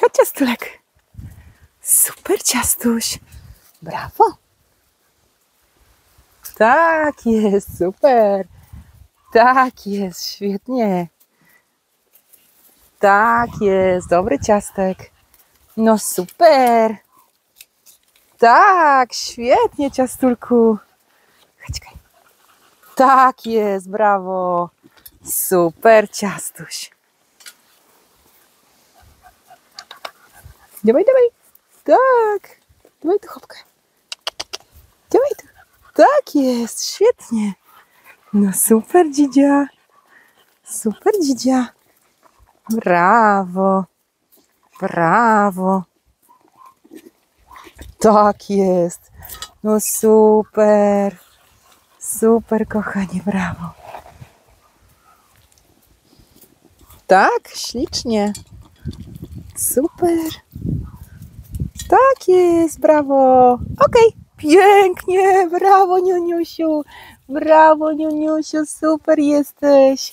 chodź ciastulek. Super ciastuś. Brawo. Tak jest, super. Tak jest, świetnie. Tak jest, dobry ciastek. No super. Tak, świetnie, ciastulku. Chodź. Tak jest, brawo. Super, ciastuś. Dawaj, dawaj. Tak. Dawaj tu chopkę. Dawaj tu. Tak jest, świetnie. No super, dzidzia. Super, dzidzia. Brawo. Brawo. Tak jest. No super. Super, kochanie, brawo. Tak, ślicznie. Super. Tak jest, brawo. Okej, pięknie, brawo, Niuniusiu. Brawo, Niuniusiu, super jesteś.